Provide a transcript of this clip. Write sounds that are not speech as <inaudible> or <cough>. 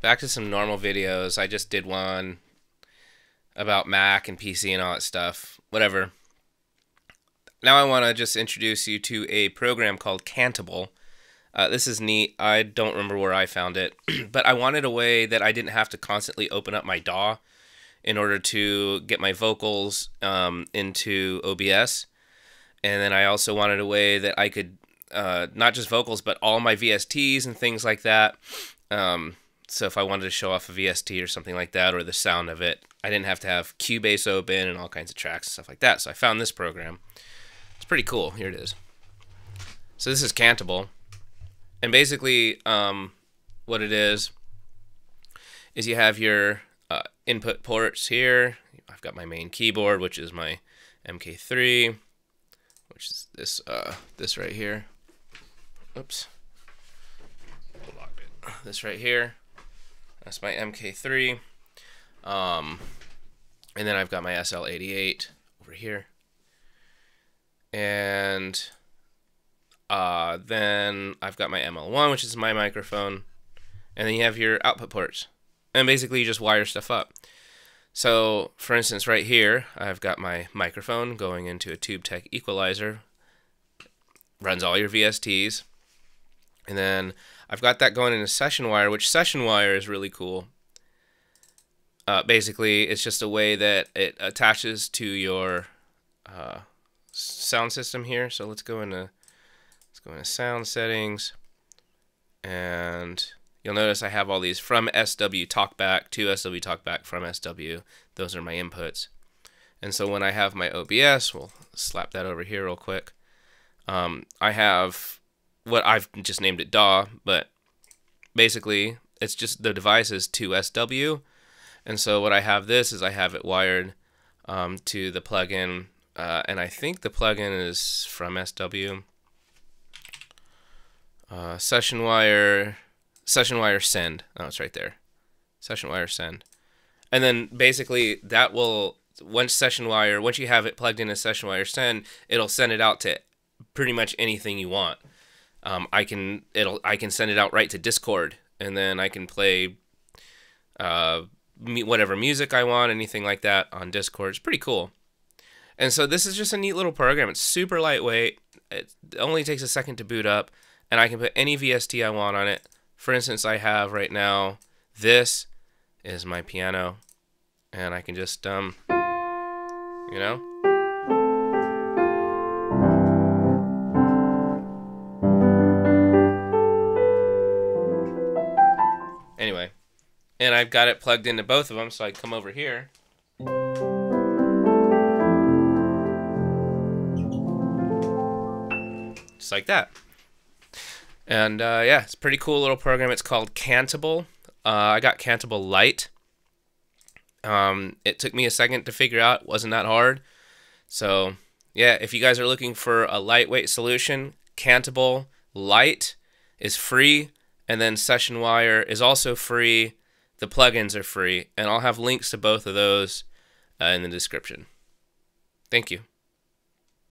back to some normal videos. I just did one about Mac and PC and all that stuff. Whatever. Now I want to just introduce you to a program called Cantabile. Uh, this is neat. I don't remember where I found it, <clears throat> but I wanted a way that I didn't have to constantly open up my DAW in order to get my vocals um, into OBS. And then I also wanted a way that I could, uh, not just vocals, but all my VSTs and things like that. Um, so if I wanted to show off a VST or something like that, or the sound of it, I didn't have to have Cubase open and all kinds of tracks and stuff like that. So I found this program. It's pretty cool. Here it is. So this is Cantabile. And basically, um, what it is, is you have your uh, input ports here. I've got my main keyboard, which is my MK3, which is this uh, this right here. Oops. This right here. That's my MK3. Um, and then I've got my SL88 over here. And uh, then I've got my ML1, which is my microphone. And then you have your output ports. And basically you just wire stuff up. So, for instance, right here, I've got my microphone going into a TubeTech equalizer. Runs all your VSTs. And then I've got that going in a Sessionwire, which Sessionwire is really cool. Uh, basically, it's just a way that it attaches to your uh, sound system here. So let's go into let's go into sound settings, and you'll notice I have all these from SW talkback to SW talkback from SW. Those are my inputs. And so when I have my OBS, we'll slap that over here real quick. Um, I have what I've just named it DAW, but basically it's just the device is to SW. And so what I have this is I have it wired um, to the plugin, uh, and I think the plugin is from SW. Uh, Sessionwire, session wire send. Oh, it's right there. Sessionwire send. And then basically that will once Sessionwire once you have it plugged in as Sessionwire send, it'll send it out to pretty much anything you want um, I can it'll I can send it out right to Discord, and then I can play uh, whatever music I want, anything like that on Discord. It's pretty cool. And so this is just a neat little program. It's super lightweight. It only takes a second to boot up, and I can put any VST I want on it. For instance, I have right now this is my piano, and I can just um, you know. And I've got it plugged into both of them, so I come over here. Just like that. And uh, yeah, it's a pretty cool little program. It's called Cantabile. Uh, I got Cantabile Lite. Um, it took me a second to figure out. It wasn't that hard. So yeah, if you guys are looking for a lightweight solution, Cantabile Lite is free. And then Sessionwire is also free. The plugins are free. And I'll have links to both of those uh, in the description. Thank you.